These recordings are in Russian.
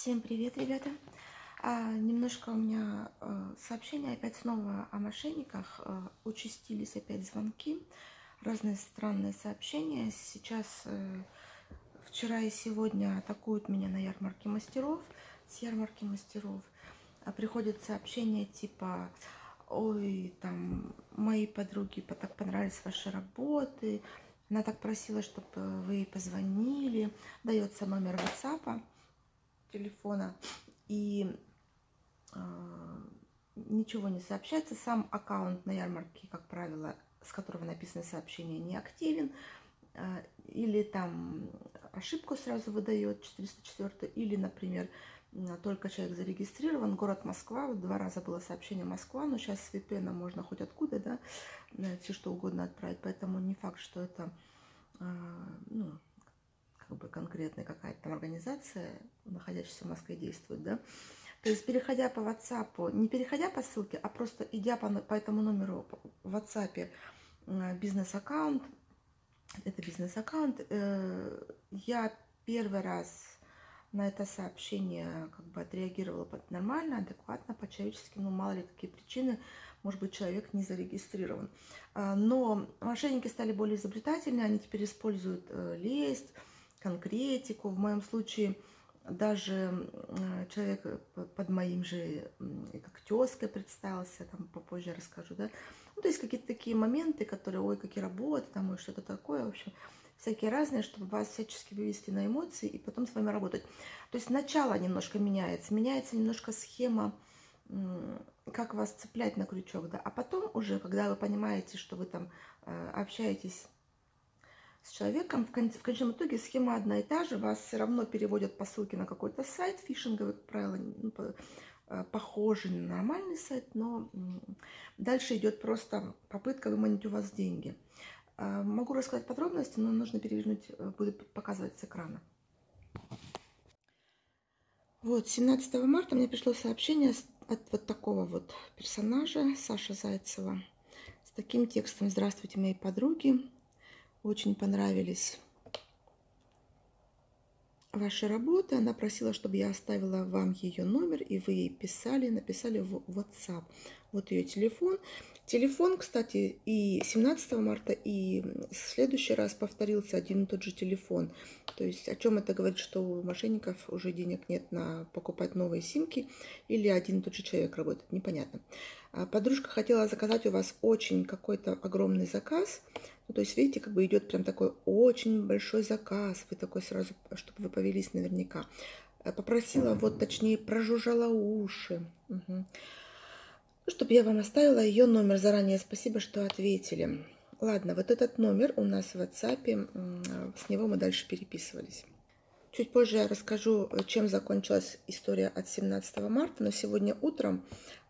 Всем привет, ребята! А, немножко у меня а, сообщения опять снова о мошенниках. А, участились опять звонки, разные странные сообщения. Сейчас, а, вчера и сегодня атакуют меня на ярмарке мастеров. С ярмарки мастеров а, приходят сообщения типа ой, там, мои подруги так понравились ваши работы, она так просила, чтобы вы ей позвонили, дается номер WhatsApp телефона, и э, ничего не сообщается. Сам аккаунт на ярмарке, как правило, с которого написано сообщение, не активен. Э, или там ошибку сразу выдает 404, или, например, только человек зарегистрирован, город Москва, вот два раза было сообщение Москва, но сейчас с VPN можно хоть откуда, да, все что угодно отправить, поэтому не факт, что это, ну, как бы конкретная какая-то там организация, находящаяся в Москве, действует, да. То есть, переходя по WhatsApp, не переходя по ссылке, а просто идя по, по этому номеру в WhatsApp бизнес-аккаунт, это бизнес-аккаунт, э, я первый раз на это сообщение как бы отреагировала нормально, адекватно, по-человечески, ну, мало ли какие причины, может быть, человек не зарегистрирован. А, но мошенники стали более изобретательны, они теперь используют э, лесть, конкретику. В моем случае даже э, человек под моим же, как тезкой представился, там попозже расскажу, да. Ну, то есть какие-то такие моменты, которые, ой, какие работы, там, ой, что-то такое, в общем, всякие разные, чтобы вас всячески вывести на эмоции и потом с вами работать. То есть начало немножко меняется, меняется немножко схема, как вас цеплять на крючок, да, а потом уже, когда вы понимаете, что вы там э, общаетесь с человеком, в, кон в конечном итоге схема одна и та же, вас все равно переводят по ссылке на какой-то сайт фишинговый, как правило, ну, по, э, похожий на нормальный сайт, но дальше идет просто попытка выманить у вас деньги. Э, могу рассказать подробности, но нужно перевернуть, э, буду показывать с экрана. Вот, 17 марта мне пришло сообщение от вот такого вот персонажа, Саша Зайцева, с таким текстом «Здравствуйте, мои подруги, очень понравились ваши работы. Она просила, чтобы я оставила вам ее номер, и вы ей писали, написали в WhatsApp. Вот ее телефон. Телефон, кстати, и 17 марта, и в следующий раз повторился один и тот же телефон. То есть о чем это говорит, что у мошенников уже денег нет на покупать новые симки, или один и тот же человек работает, непонятно. А подружка хотела заказать у вас очень какой-то огромный заказ. Ну, то есть, видите, как бы идет прям такой очень большой заказ. Вы такой сразу, чтобы вы повелись наверняка. Э, попросила, вот точнее, прожужжала уши. Угу. Ну, чтобы я вам оставила ее номер заранее. Спасибо, что ответили. Ладно, вот этот номер у нас в WhatsApp, с него мы дальше переписывались. Чуть позже я расскажу, чем закончилась история от 17 марта, но сегодня утром,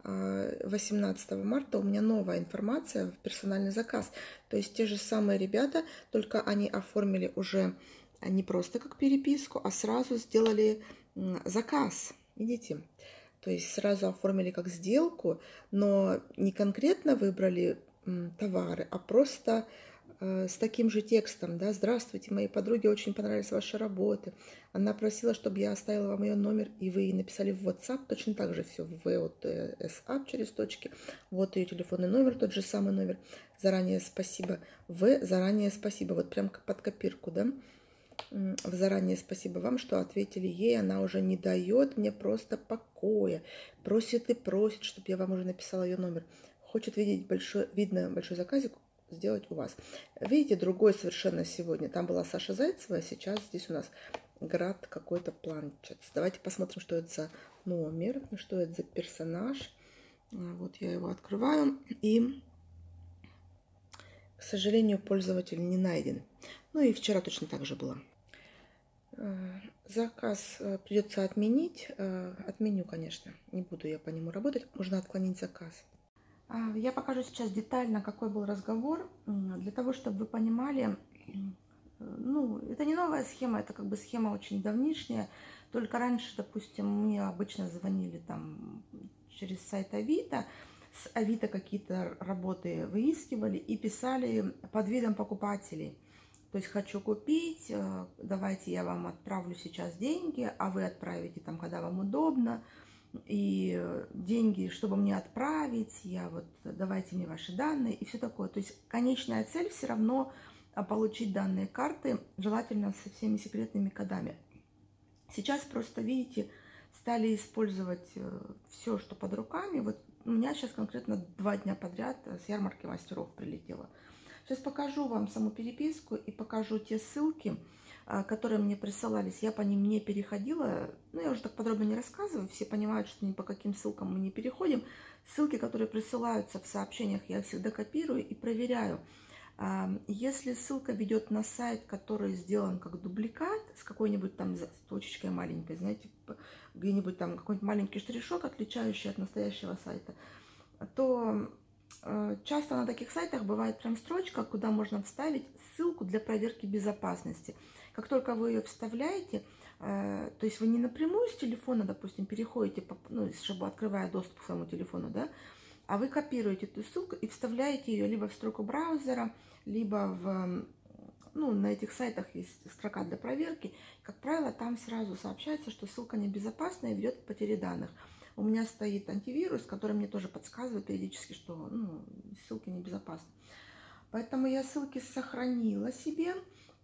18 а, марта, у меня новая информация в персональный заказ. То есть те же самые ребята, только они оформили уже не просто как переписку, а сразу сделали заказ. Видите? То есть сразу оформили как сделку, но не конкретно выбрали товары, а просто э, с таким же текстом, да, здравствуйте, моей подруге очень понравились ваши работы. Она просила, чтобы я оставила вам ее номер, и вы ей написали в WhatsApp, точно так же все, в WhatsApp через точки. Вот ее телефонный номер, тот же самый номер. Заранее спасибо. В, заранее спасибо. Вот прям под копирку, да заранее спасибо вам, что ответили ей. Она уже не дает мне просто покоя. Просит и просит, чтобы я вам уже написала ее номер. Хочет видеть большой, видно большой заказик сделать у вас. Видите, другой совершенно сегодня. Там была Саша Зайцева, а сейчас здесь у нас Град какой-то планчет. Давайте посмотрим, что это за номер, что это за персонаж. А, вот я его открываю. И, к сожалению, пользователь не найден. Ну и вчера точно так же было. Э, заказ э, придется отменить. Э, отменю, конечно. Не буду я по нему работать. Можно отклонить заказ. А, я покажу сейчас детально, какой был разговор, для того, чтобы вы понимали, ну, это не новая схема, это как бы схема очень давнишняя. Только раньше, допустим, мне обычно звонили там через сайт Авито, с Авито какие-то работы выискивали и писали под видом покупателей – То есть хочу купить, э, давайте я вам отправлю сейчас деньги, а вы отправите там, когда вам удобно. И деньги, чтобы мне отправить, я вот давайте мне ваши данные и все такое. То есть конечная цель все равно а, получить данные карты, желательно со всеми секретными кодами. Сейчас просто, видите, стали использовать э, все, что под руками. Вот у меня сейчас конкретно два дня подряд с ярмарки мастеров прилетело. Сейчас покажу вам саму переписку и покажу те ссылки, которые мне присылались. Я по ним не переходила. Ну, я уже так подробно не рассказываю. Все понимают, что ни по каким ссылкам мы не переходим. Ссылки, которые присылаются в сообщениях, я всегда копирую и проверяю. Если ссылка ведет на сайт, который сделан как дубликат, с какой-нибудь там точечкой маленькой, знаете, где-нибудь там какой-нибудь маленький штришок, отличающий от настоящего сайта, то часто на таких сайтах бывает прям строчка, куда можно вставить ссылку для проверки безопасности. Как только вы ее вставляете, э, то есть вы не напрямую с телефона, допустим, переходите, ну, чтобы открывая доступ к своему телефону, да, а вы копируете эту ссылку и вставляете ее либо в строку браузера, либо в, ну, на этих сайтах есть строка для проверки. Как правило, там сразу сообщается, что ссылка небезопасная и ведет к потере данных. У меня стоит антивирус, который мне тоже подсказывает периодически, что ну, ссылки небезопасны. Поэтому я ссылки сохранила себе.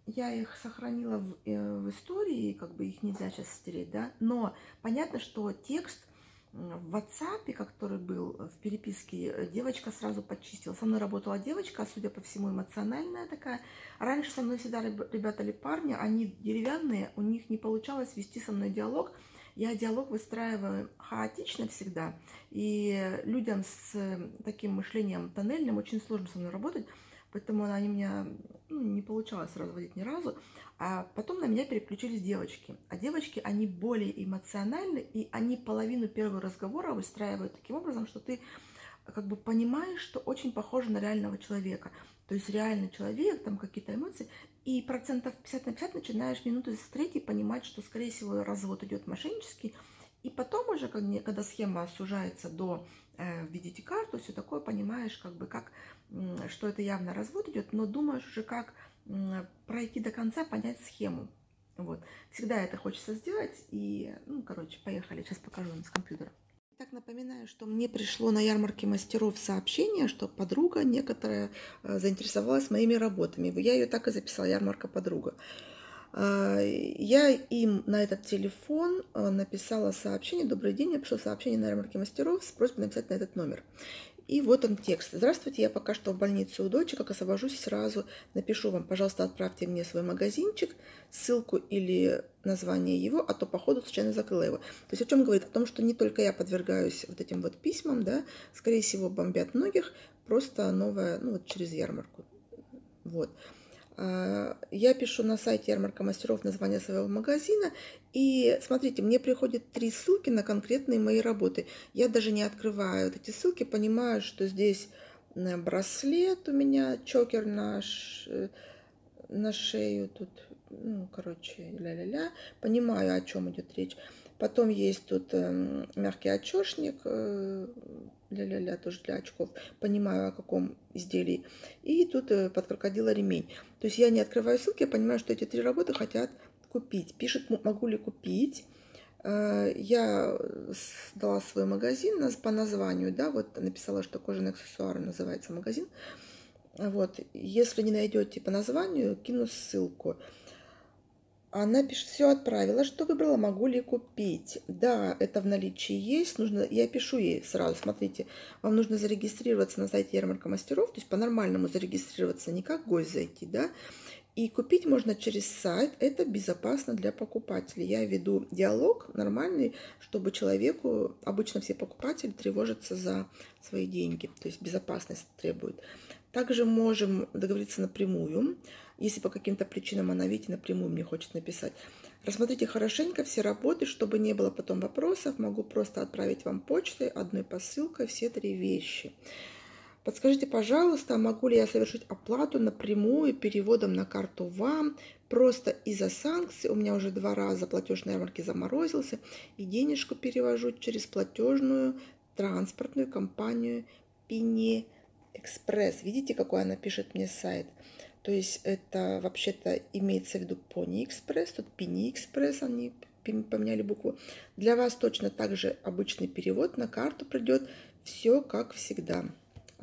Я их сохранила в, э, в истории, как бы их нельзя сейчас стереть, да. Но понятно, что текст – в WhatsApp, который был в переписке, э, девочка сразу почистила. Со мной работала девочка, судя по всему, эмоциональная такая. Раньше со мной всегда ребята или парни, они деревянные, у них не получалось вести со мной диалог. Я диалог выстраиваю хаотично всегда, и людям с таким мышлением тоннельным очень сложно со мной работать, поэтому они меня ну, не получалось разводить ни разу. А потом на меня переключились девочки. А девочки, они более эмоциональны, и они половину первого разговора выстраивают таким образом, что ты как бы понимаешь, что очень похоже на реального человека. То есть реальный человек, там какие-то эмоции, и процентов 50 на 50 начинаешь минуты с третьей понимать, что, скорее всего, развод идет мошеннический, и потом уже, когда схема сужается до э, введите карту, все такое, понимаешь, как бы как, что это явно развод идет, но думаешь уже, как пройти до конца, понять схему. Вот. Всегда это хочется сделать. И, ну, короче, поехали. Сейчас покажу вам с компьютера. Так напоминаю, что мне пришло на ярмарке мастеров сообщение, что подруга некоторая э, заинтересовалась моими работами. Я ее так и записала, ярмарка подруга. А, я им на этот телефон э, написала сообщение. Добрый день, я пришло сообщение на ярмарке мастеров с просьбой написать на этот номер. И вот он текст. Здравствуйте, я пока что в больнице у дочери, как освобожусь, сразу напишу вам, пожалуйста, отправьте мне свой магазинчик, ссылку или название его, а то, походу, случайно закрыла его. То есть о чем говорит? О том, что не только я подвергаюсь вот этим вот письмам, да, скорее всего, бомбят многих, просто новое, ну, вот через ярмарку. Вот. А, я пишу на сайте ярмарка мастеров название своего магазина. И смотрите, мне приходят три ссылки на конкретные мои работы. Я даже не открываю вот эти ссылки, понимаю, что здесь э, браслет у меня, чокер на, ш... на шею тут, ну, короче, ля-ля-ля. Понимаю, о чем идет речь. Потом есть тут э, мягкий очешник, э, ля-ля-ля, тоже для очков. Понимаю, о каком изделии. И тут э, под крокодила ремень. То есть я не открываю ссылки, я понимаю, что эти три работы хотят купить. Пишет, могу ли купить. Э, я дала свой магазин по названию, да, вот написала, что кожаные аксессуары называется магазин. Вот, если не найдете по названию, кину ссылку. Она пишет, все отправила, что выбрала, могу ли купить. Да, это в наличии есть. Нужно, я пишу ей сразу, смотрите, вам нужно зарегистрироваться на сайте ярмарка мастеров, то есть по-нормальному зарегистрироваться, не как гость зайти, да. И купить можно через сайт, это безопасно для покупателей. Я веду диалог нормальный, чтобы человеку, обычно все покупатели тревожатся за свои деньги, то есть безопасность требует. Также можем договориться напрямую. Если по каким-то причинам она, видите, напрямую мне хочет написать. Рассмотрите хорошенько все работы, чтобы не было потом вопросов. Могу просто отправить вам почтой одной посылкой все три вещи. Подскажите, пожалуйста, могу ли я совершить оплату напрямую переводом на карту вам? Просто из-за санкций у меня уже два раза платеж на ярмарке заморозился, и денежку перевожу через платежную транспортную компанию Пини Экспресс. Видите, какой она пишет мне сайт? То есть это вообще-то имеется в виду Pony Express, тут Pini Express, они поменяли букву. Для вас точно так же обычный перевод на карту придет. Все как всегда.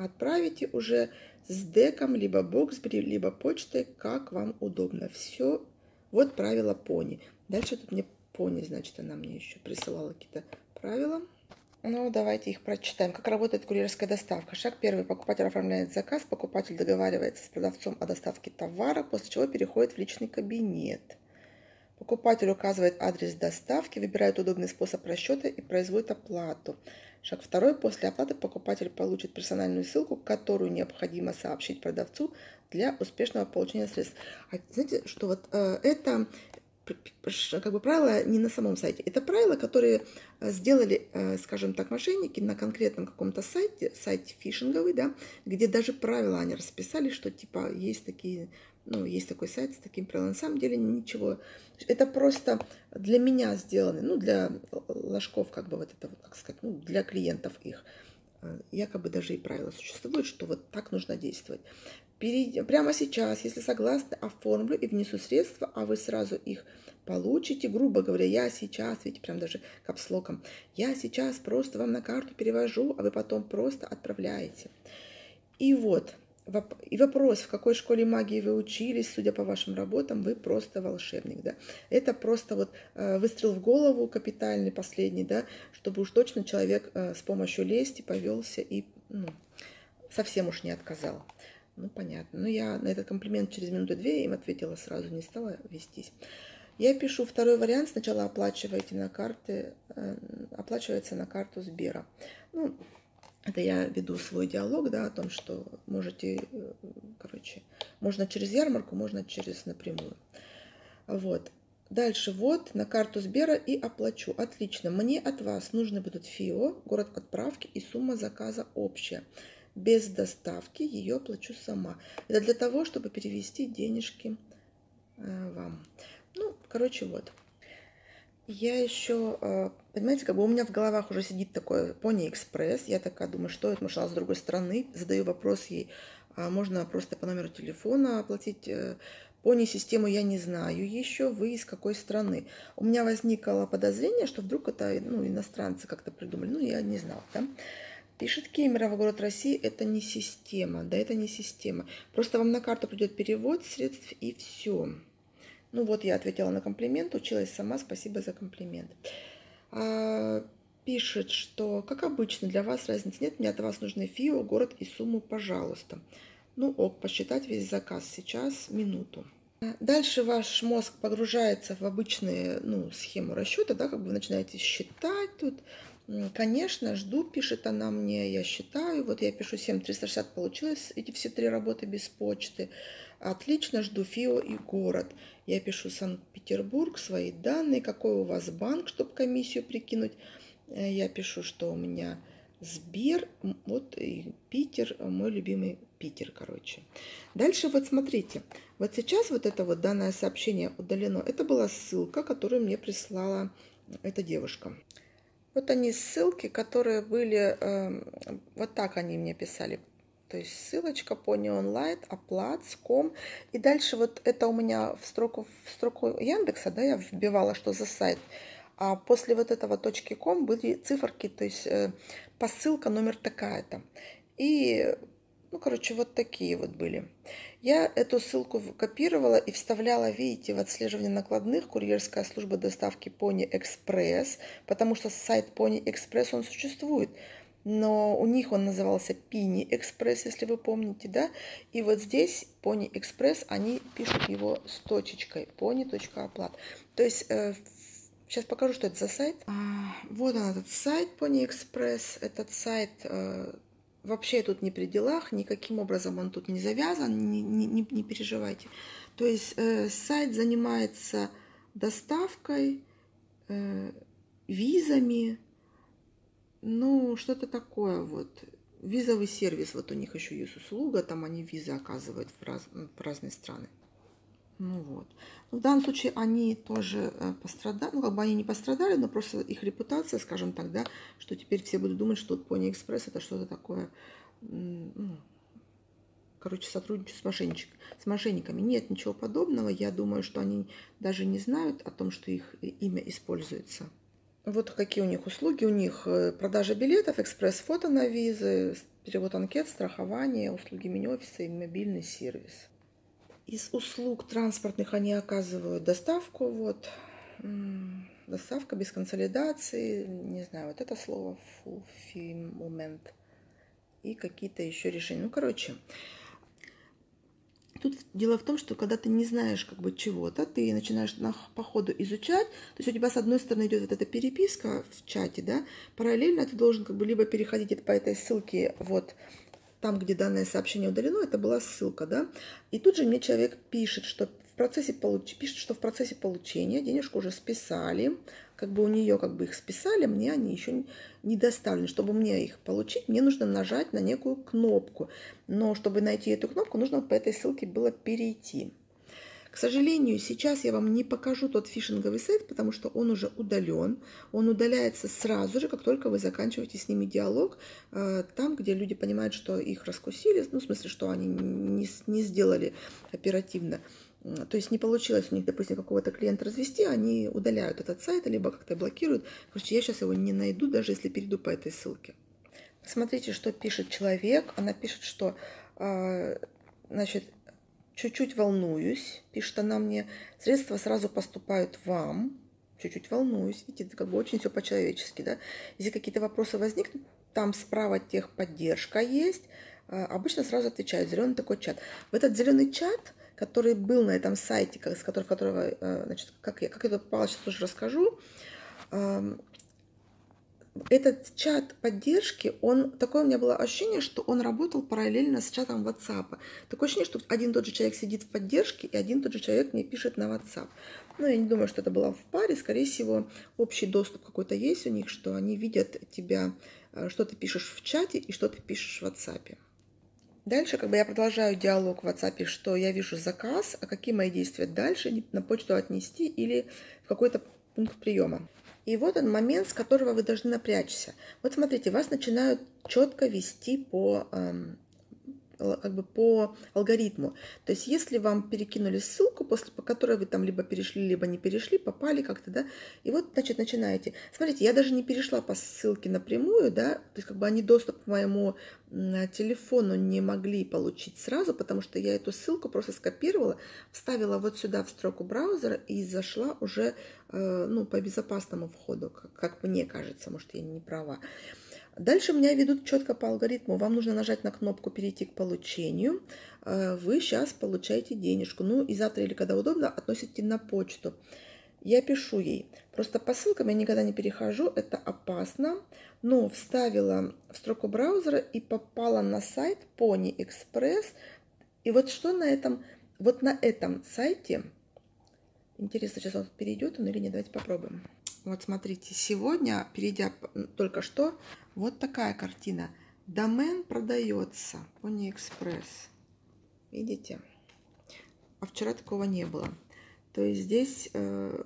Отправите уже с деком, либо боксбери, либо почтой, как вам удобно. Все. Вот правила пони. Дальше тут мне пони, значит, она мне еще присылала какие-то правила. Ну, давайте их прочитаем. Как работает курьерская доставка? Шаг первый. Покупатель оформляет заказ, покупатель договаривается с продавцом о доставке товара, после чего переходит в личный кабинет. Покупатель указывает адрес доставки, выбирает удобный способ расчета и производит оплату. Шаг второй. После оплаты покупатель получит персональную ссылку, которую необходимо сообщить продавцу для успешного получения средств. А знаете, что вот э, это как бы правила не на самом сайте. Это правила, которые э, сделали, э, скажем так, мошенники на конкретном каком-то сайте, сайте фишинговый, да, где даже правила они расписали, что типа есть такие, ну, есть такой сайт с таким правилом. На самом деле ничего. Это просто для меня сделано, ну, для ложков, как бы вот это, вот, как сказать, ну, для клиентов их. Э, якобы даже и правила существуют, что вот так нужно действовать. Прямо сейчас, если согласны, оформлю и внесу средства, а вы сразу их получите. Грубо говоря, я сейчас, видите, прям даже капслоком, я сейчас просто вам на карту перевожу, а вы потом просто отправляете. И вот, и вопрос, в какой школе магии вы учились, судя по вашим работам, вы просто волшебник, да. Это просто вот э, выстрел в голову капитальный, последний, да, чтобы уж точно человек э, с помощью лести повелся и ну, совсем уж не отказал. Ну, понятно. Ну, я на этот комплимент через минуту-две им ответила сразу, не стала вестись. Я пишу второй вариант. Сначала оплачиваете на карты, э, оплачивается на карту Сбера. Ну, это я веду свой диалог, да, о том, что можете, э, короче, можно через ярмарку, можно через напрямую. Вот. Дальше вот на карту Сбера и оплачу. Отлично. Мне от вас нужны будут ФИО, город отправки и сумма заказа общая без доставки ее оплачу сама. Это для того, чтобы перевести денежки э, вам. Ну, короче, вот. Я еще, э, понимаете, как бы у меня в головах уже сидит такой Pony Express. Я такая думаю, что это, она с другой стороны. Задаю вопрос ей, а можно просто по номеру телефона оплатить Пони э, систему я не знаю еще, вы из какой страны. У меня возникло подозрение, что вдруг это ну, иностранцы как-то придумали. Ну, я не знала. Да? Пишет Кемерово, город России, это не система. Да, это не система. Просто вам на карту придет перевод средств и все. Ну вот я ответила на комплимент, училась сама, спасибо за комплимент. А, пишет, что, как обычно, для вас разницы нет, мне от вас нужны ФИО, город и сумму, пожалуйста. Ну ок, посчитать весь заказ сейчас, минуту. Дальше ваш мозг погружается в обычную ну, схему расчета, да, как бы вы начинаете считать тут, Конечно, жду, пишет она мне, я считаю. Вот я пишу 7360, получилось эти все три работы без почты. Отлично, жду ФИО и город. Я пишу Санкт-Петербург, свои данные, какой у вас банк, чтобы комиссию прикинуть. Э, я пишу, что у меня Сбер, вот и Питер, мой любимый Питер, короче. Дальше вот смотрите, вот сейчас вот это вот данное сообщение удалено. Это была ссылка, которую мне прислала эта девушка. Вот они ссылки, которые были, э, вот так они мне писали. То есть ссылочка по неонлайн, оплат.ком. И дальше вот это у меня в строку, в строку Яндекса, да, я вбивала, что за сайт. А после вот этого точки ком были циферки, то есть э, посылка номер такая-то. И ну, короче, вот такие вот были. Я эту ссылку копировала и вставляла, видите, в отслеживание накладных курьерская служба доставки Pony Express, потому что сайт Pony Express, он существует. Но у них он назывался Pini Express, если вы помните, да? И вот здесь Pony Express, они пишут его с точечкой pony.оплат. То есть э, Сейчас покажу, что это за сайт. А, вот он, этот сайт Pony Express. Этот сайт э, вообще тут не при делах, никаким образом он тут не завязан, не, не, не переживайте. То есть э, сайт занимается доставкой, э, визами, ну, что-то такое вот. Визовый сервис, вот у них еще есть услуга, там они визы оказывают в, раз, в разные страны. Ну вот. Ну, в данном случае они тоже э, пострадали, ну как бы они не пострадали, но просто их репутация, скажем так, да, что теперь все будут думать, что Pony Express это что-то такое, ну, короче, сотрудничаю с, мошенничек, с мошенниками. Нет ничего подобного. Я думаю, что они даже не знают о том, что их имя используется. Вот какие у них услуги. У них э, продажа билетов, экспресс-фото на визы, перевод анкет, страхование, услуги меню-офиса и мобильный сервис. Из услуг транспортных они оказывают доставку, вот, доставка без консолидации, не знаю, вот это слово, fulfillment, и какие-то еще решения. Ну, короче, Тут дело в том, что когда ты не знаешь как бы чего-то, ты начинаешь на, по ходу изучать, то есть у тебя с одной стороны идет вот эта переписка в чате, да, параллельно ты должен как бы либо переходить по этой ссылке вот там, где данное сообщение удалено, это была ссылка, да, и тут же мне человек пишет, что в процессе получ... пишет, что в процессе получения денежку уже списали, как бы у нее как бы их списали, мне они еще не доставлены. Чтобы мне их получить, мне нужно нажать на некую кнопку. Но чтобы найти эту кнопку, нужно по этой ссылке было перейти. К сожалению, сейчас я вам не покажу тот фишинговый сайт, потому что он уже удален. Он удаляется сразу же, как только вы заканчиваете с ними диалог, э, там, где люди понимают, что их раскусили, ну, в смысле, что они не, не сделали оперативно то есть не получилось у них, допустим, какого-то клиента развести, они удаляют этот сайт, либо как-то блокируют. Короче, я сейчас его не найду, даже если перейду по этой ссылке. Смотрите, что пишет человек. Она пишет, что, а, значит, чуть-чуть волнуюсь, пишет она мне, средства сразу поступают вам, чуть-чуть волнуюсь, видите, как бы очень все по-человечески, да. Если какие-то вопросы возникнут, там справа техподдержка есть, а, обычно сразу отвечают, зеленый такой чат. В этот зеленый чат который был на этом сайте, с которого, которого э, значит, как я, как я тут попала, сейчас тоже расскажу. Этот чат поддержки, он, такое у меня было ощущение, что он работал параллельно с чатом WhatsApp. Такое ощущение, что один тот же человек сидит в поддержке, и один тот же человек мне пишет на WhatsApp. Но я не думаю, что это было в паре. Скорее всего, общий доступ какой-то есть у них, что они видят тебя, э, что ты пишешь в чате и что ты пишешь в WhatsApp. Дальше как бы я продолжаю диалог в WhatsApp, что я вижу заказ, а какие мои действия дальше, на почту отнести или в какой-то пункт приема. И вот он момент, с которого вы должны напрячься. Вот смотрите, вас начинают четко вести по эм, как бы по алгоритму. То есть если вам перекинули ссылку, после по которой вы там либо перешли, либо не перешли, попали как-то, да, и вот, значит, начинаете. Смотрите, я даже не перешла по ссылке напрямую, да, то есть как бы они доступ к моему телефону не могли получить сразу, потому что я эту ссылку просто скопировала, вставила вот сюда в строку браузера и зашла уже, э, ну, по безопасному входу, как, как мне кажется, может, я не права. Дальше меня ведут четко по алгоритму. Вам нужно нажать на кнопку «Перейти к получению». Э, вы сейчас получаете денежку. Ну и завтра или когда удобно, относите на почту. Я пишу ей. Просто по ссылкам я никогда не перехожу, это опасно. Но вставила в строку браузера и попала на сайт Pony Express. И вот что на этом, вот на этом сайте, интересно, сейчас он перейдет он или нет, давайте попробуем. Вот смотрите, сегодня, перейдя только что, вот такая картина. Домен продается. Пони Экспресс. Видите? А вчера такого не было. То есть здесь, э,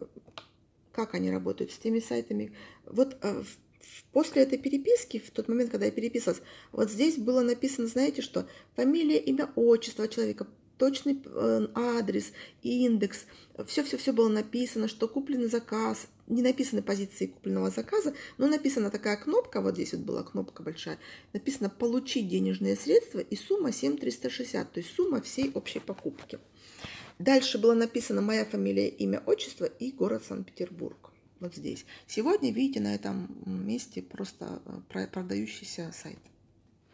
как они работают с теми сайтами. Вот э, после этой переписки, в тот момент, когда я переписывалась, вот здесь было написано, знаете что? Фамилия, имя, отчество человека, точный э, адрес, индекс, все-все-все было написано, что купленный заказ, не написаны позиции купленного заказа, но написана такая кнопка, вот здесь вот была кнопка большая, написано «Получить денежные средства» и сумма 7360, то есть сумма всей общей покупки. Дальше было написано моя фамилия, имя, отчество и город Санкт-Петербург. Вот здесь. Сегодня, видите, на этом месте просто э, продающийся сайт.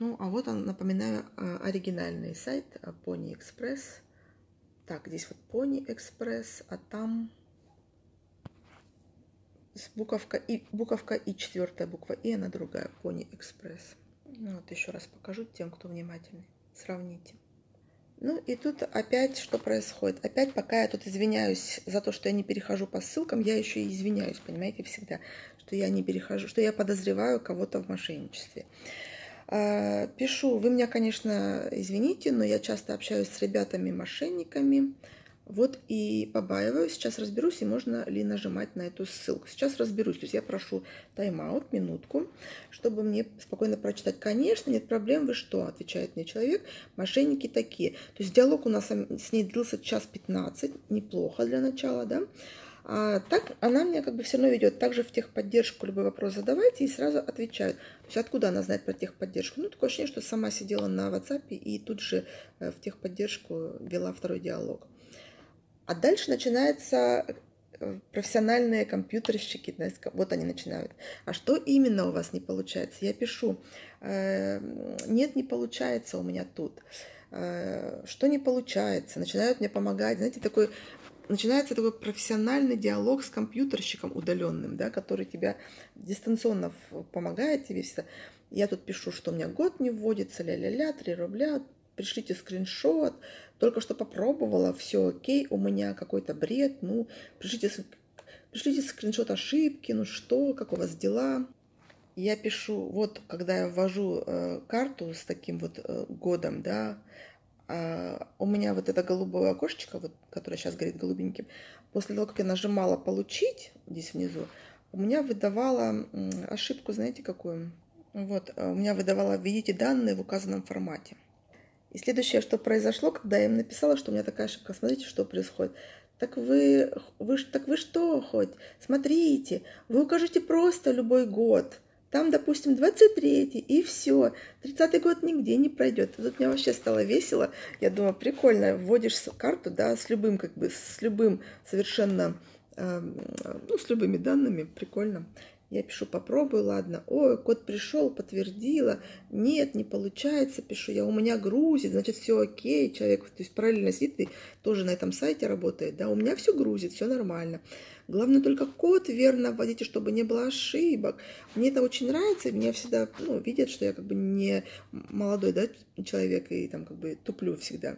Ну, а вот он, напоминаю, э, оригинальный сайт э, Pony Express. Так, здесь вот Pony Express, а там буковка и, буковка и четвертая буква И, она другая, Pony Express. Ну, вот еще раз покажу тем, кто внимательный. Сравните. Ну и тут опять что происходит? Опять пока я тут извиняюсь за то, что я не перехожу по ссылкам, я еще и извиняюсь, понимаете, всегда, что я не перехожу, что я подозреваю кого-то в мошенничестве. А, пишу, вы меня, конечно, извините, но я часто общаюсь с ребятами-мошенниками, Вот и побаиваюсь, сейчас разберусь, и можно ли нажимать на эту ссылку. Сейчас разберусь, то есть я прошу тайм-аут, минутку, чтобы мне спокойно прочитать. Конечно, нет проблем, вы что, отвечает мне человек, мошенники такие. То есть диалог у нас с ней длился час 15, неплохо для начала, да. А так она меня как бы все равно ведет также в техподдержку, любой вопрос задавайте и сразу отвечают. То есть откуда она знает про техподдержку? Ну, такое ощущение, что сама сидела на WhatsApp и тут же э, в техподдержку вела второй диалог. А дальше начинается э, профессиональные компьютерщики, вот они начинают. А что именно у вас не получается? Я пишу, «Э, нет, не получается у меня тут. Что не получается? Начинают мне помогать. Знаете, такой начинается такой профессиональный диалог с компьютерщиком удаленным, да, который тебя дистанционно помогает тебе всегда. Я тут пишу, что у меня год не вводится, ля-ля-ля, 3 рубля, пришлите скриншот, только что попробовала, все окей, у меня какой-то бред, ну, пришлите, пришлите скриншот ошибки, ну что, как у вас дела. Я пишу, вот когда я ввожу э, карту с таким вот э, годом, да, а, у меня вот это голубое окошечко, вот, которое сейчас горит голубеньким, после того, как я нажимала «Получить» здесь внизу, у меня выдавала ошибку, знаете, какую? Вот, э, у меня выдавала «Введите данные в указанном формате». И следующее, что произошло, когда я им написала, что у меня такая ошибка, смотрите, что происходит. Так вы, вы, так вы что хоть? Смотрите, вы укажите просто любой год – там, допустим, 23-й, и все. 30-й год нигде не пройдет. Тут мне вообще стало весело. Я думаю, прикольно, вводишь карту, да, с любым, как бы, с любым совершенно, э, ну, с любыми данными, прикольно. Я пишу, попробую, ладно. Ой, код пришел, подтвердила. Нет, не получается, пишу я. У меня грузит, значит, все окей. Человек, то есть параллельно сидит и тоже на этом сайте работает. Да, у меня все грузит, все нормально. Главное только код верно вводите, чтобы не было ошибок. Мне это очень нравится, и меня всегда ну, видят, что я как бы не молодой да, человек и там как бы туплю всегда.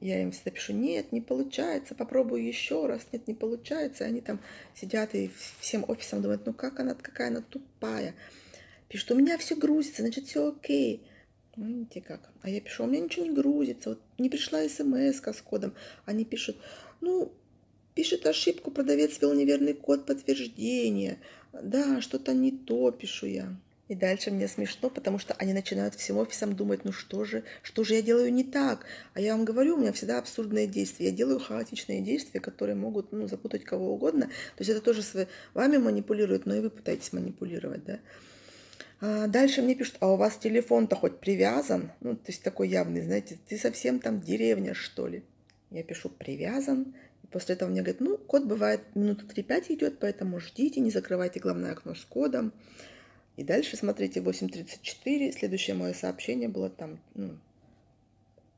Я им всегда пишу, нет, не получается, попробую еще раз, нет, не получается. Они там сидят и всем офисом думают, ну как она, какая она тупая. Пишут, у меня все грузится, значит, все окей. Ну, видите как. А я пишу, у меня ничего не грузится, вот не пришла смс с кодом. Они пишут, ну, пишет ошибку, продавец ввел неверный код подтверждения. Да, что-то не то, пишу я. И дальше мне смешно, потому что они начинают всем офисом думать, ну что же, что же я делаю не так? А я вам говорю, у меня всегда абсурдные действия. Я делаю хаотичные действия, которые могут ну, запутать кого угодно. То есть это тоже с вами манипулирует, но и вы пытаетесь манипулировать, да? А дальше мне пишут, а у вас телефон-то хоть привязан? Ну, то есть такой явный, знаете, ты совсем там деревня, что ли? Я пишу, привязан. После этого мне говорят, ну, код бывает минуты 3-5 идет, поэтому ждите, не закрывайте главное окно с кодом. И дальше, смотрите, 8.34, следующее мое сообщение было там, ну,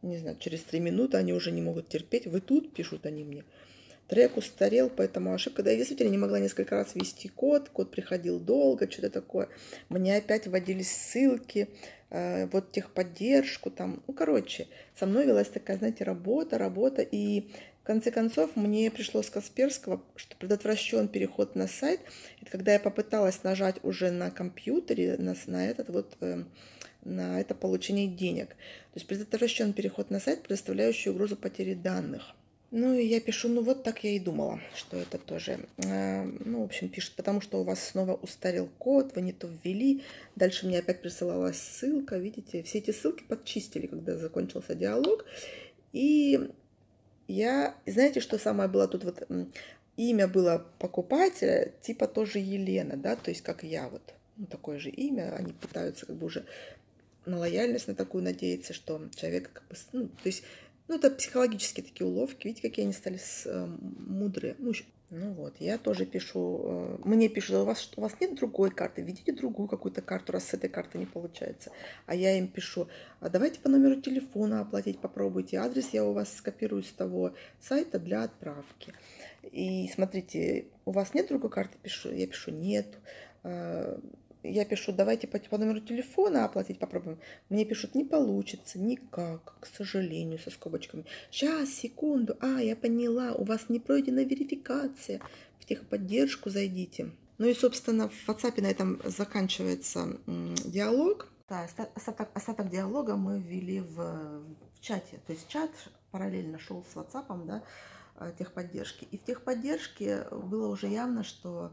не знаю, через 3 минуты, они уже не могут терпеть. Вы тут, пишут они мне. Трек устарел, поэтому ошибка. Да, я действительно не могла несколько раз ввести код, код приходил долго, что-то такое. Мне опять вводились ссылки, э, вот техподдержку там. Ну, короче, со мной велась такая, знаете, работа, работа. И конце концов, мне пришло с Касперского, что предотвращен переход на сайт. Это когда я попыталась нажать уже на компьютере, на, на этот вот э, на это получение денег. То есть предотвращен переход на сайт, предоставляющий угрозу потери данных. Ну и я пишу, ну вот так я и думала, что это тоже. Э, ну, в общем, пишет, потому что у вас снова устарел код, вы не то ввели. Дальше мне опять присылалась ссылка, видите, все эти ссылки подчистили, когда закончился диалог. И я, знаете, что самое было тут вот, имя было покупателя, типа тоже Елена, да, то есть как я вот, ну, такое же имя, они пытаются как бы уже на лояльность на такую надеяться, что человек как бы, ну, то есть, ну, это психологические такие уловки, видите, какие они стали с, э, мудрые, ну, ну вот, я тоже пишу, э, мне пишут, у вас, у вас нет другой карты, введите другую какую-то карту, раз с этой карты не получается. А я им пишу, а давайте по номеру телефона оплатить, попробуйте. Адрес я у вас скопирую с того сайта для отправки. И смотрите, у вас нет другой карты? Пишу, я пишу, нет. Я пишу, давайте по, по номеру телефона оплатить попробуем. Мне пишут, не получится, никак, к сожалению, со скобочками. Сейчас, секунду. А, я поняла, у вас не пройдена верификация. В техподдержку зайдите. Ну и, собственно, в WhatsApp на этом заканчивается диалог. Да, остаток, остаток диалога мы ввели в, в чате. То есть чат параллельно шел с WhatsApp, да, э, техподдержки. И в техподдержке было уже явно, что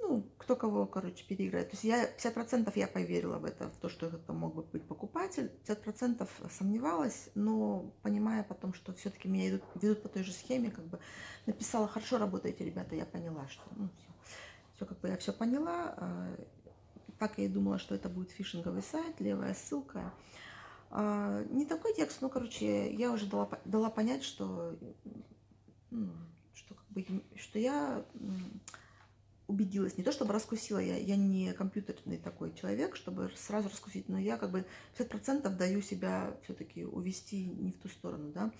ну, кто кого, короче, переиграет. То есть я 50% я поверила в это, в то, что это мог бы быть покупатель, 50% сомневалась, но понимая потом, что все-таки меня идут, ведут по той же схеме, как бы написала, хорошо работаете, ребята, я поняла, что, ну, все, все как бы я все поняла, а, так я и думала, что это будет фишинговый сайт, левая ссылка. А, не такой текст, но, короче, я уже дала, дала понять, что, ну, что, как бы, что я убедилась, не то чтобы раскусила, я, я не компьютерный такой человек, чтобы сразу раскусить, но я как бы 50% даю себя все-таки увести не в ту сторону, да.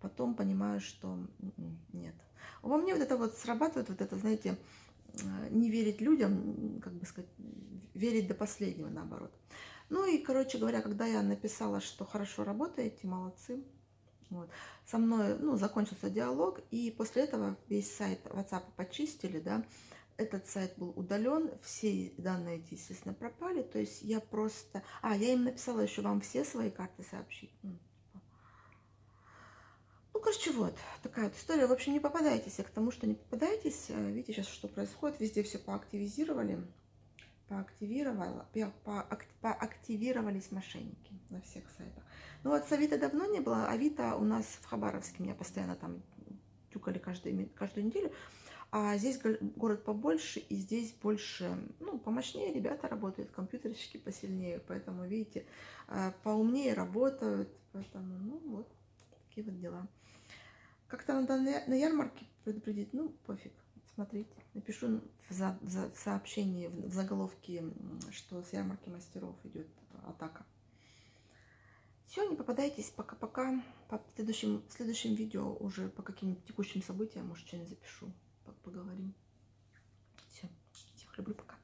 Потом понимаю, что м-м, нет. Во мне вот это вот срабатывает, вот это, знаете, э, не верить людям, как бы сказать, верить до последнего, наоборот. Ну и, короче говоря, когда я написала, что хорошо работаете, молодцы, вот. Со мной, ну, закончился диалог, и после этого весь сайт WhatsApp почистили, да, этот сайт был удален, все данные естественно, пропали. То есть я просто... А, я им написала еще вам все свои карты сообщить. Ну, короче, вот, такая вот история. В общем, не попадайтесь. А к тому, что не попадайтесь, э, видите сейчас, что происходит. Везде все поактивизировали. Поактивировала, по, поактивировались мошенники на всех сайтах. Ну вот с Авито давно не было. Авито у нас в Хабаровске меня постоянно там тюкали каждую, каждую неделю. А здесь город побольше, и здесь больше, ну, помощнее ребята работают, компьютерщики посильнее, поэтому, видите, а, поумнее работают, поэтому, ну, вот, такие вот дела. Как-то надо на ярмарке предупредить, ну, пофиг, смотрите, напишу в, за, в сообщении, в заголовке, что с ярмарки мастеров идет атака. Все, не попадайтесь, пока-пока. По следующим, следующим видео уже по каким-нибудь текущим событиям, может, что-нибудь запишу поговорим. Все, всех люблю, пока.